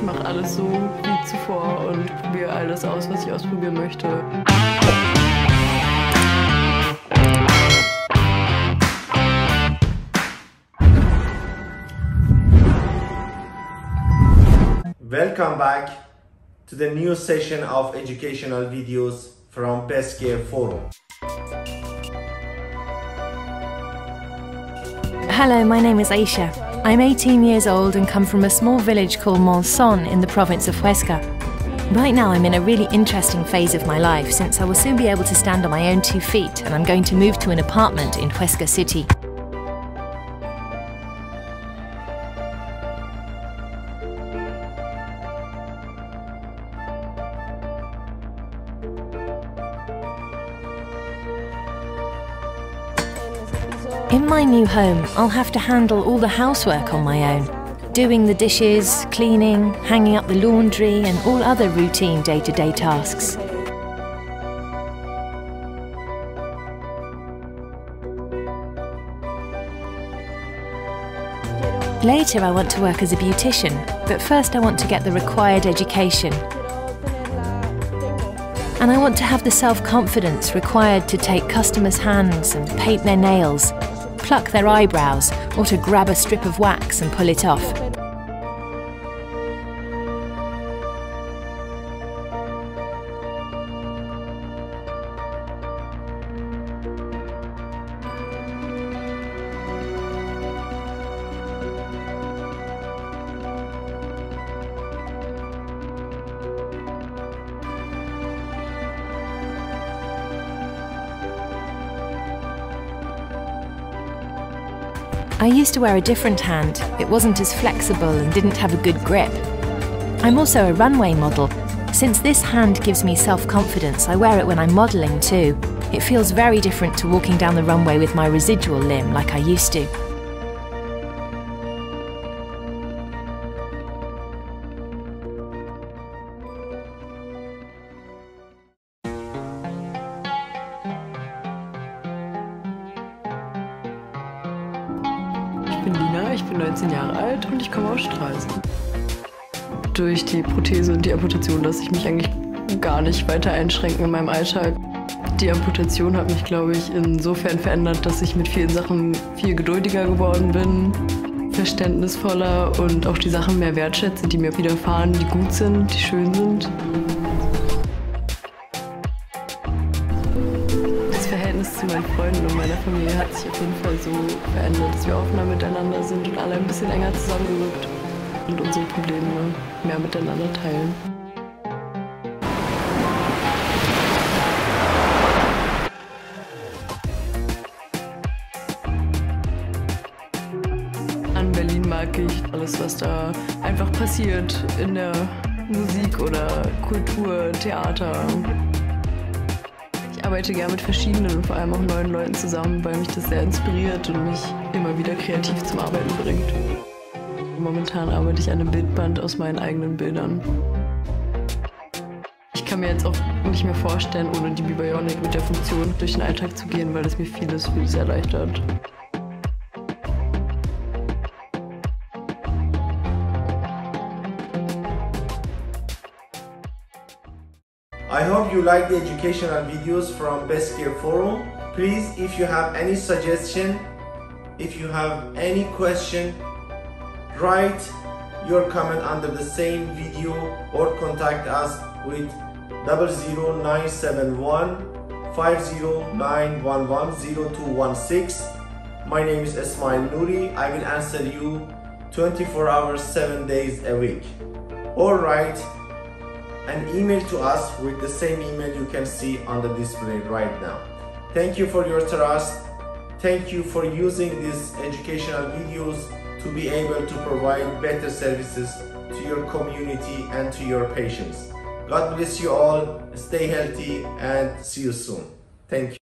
Ich mache alles so wie zuvor und probiere alles aus, was ich ausprobieren möchte. Welcome back to the new session of educational videos from Best Care Forum. Hello, my name is Aisha. I'm 18 years old and come from a small village called Monzón in the province of Huesca. Right now, I'm in a really interesting phase of my life since I will soon be able to stand on my own two feet and I'm going to move to an apartment in Huesca City. In my new home, I'll have to handle all the housework on my own. Doing the dishes, cleaning, hanging up the laundry, and all other routine day to day tasks. Later, I want to work as a beautician, but first, I want to get the required education. And I want to have the self confidence required to take customers' hands and paint their nails, pluck their eyebrows, or to grab a strip of wax and pull it off. I used to wear a different hand. It wasn't as flexible and didn't have a good grip. I'm also a runway model. Since this hand gives me self confidence, I wear it when I'm modelling too. It feels very different to walking down the runway with my residual limb like I used to. Bin Lina, ich bin 19 Jahre alt und ich komme aus Stralsund. Durch die Prothese und die Amputation lasse ich mich eigentlich gar nicht weiter einschränken in meinem Alltag. Die Amputation hat mich, glaube ich, insofern verändert, dass ich mit vielen Sachen viel geduldiger geworden bin, verständnisvoller und auch die Sachen mehr wertschätze, die mir widerfahren, die gut sind, die schön sind. Verhältnis zu meinen Freunden und meiner Familie hat sich auf jeden Fall so verändert, dass wir offener miteinander sind und alle ein bisschen enger zusammengerückt und unsere Probleme mehr miteinander teilen. An Berlin mag ich alles, was da einfach passiert in der Musik oder Kultur, Theater. Ich arbeite gerne mit verschiedenen und vor allem auch neuen Leuten zusammen, weil mich das sehr inspiriert und mich immer wieder kreativ zum Arbeiten bringt. Momentan arbeite ich an einem Bildband aus meinen eigenen Bildern. Ich kann mir jetzt auch nicht mehr vorstellen, ohne die Bibionic mit der Funktion durch den Alltag zu gehen, weil das mir vieles, vieles erleichtert. I hope you like the educational videos from Best Care Forum. Please, if you have any suggestion, if you have any question, write your comment under the same video or contact us with 00971 509110216. My name is Ismail Nouri. I will answer you 24 hours, 7 days a week. Alright. An email to us with the same email you can see on the display right now. Thank you for your trust. Thank you for using these educational videos to be able to provide better services to your community and to your patients. God bless you all. Stay healthy and see you soon. Thank you.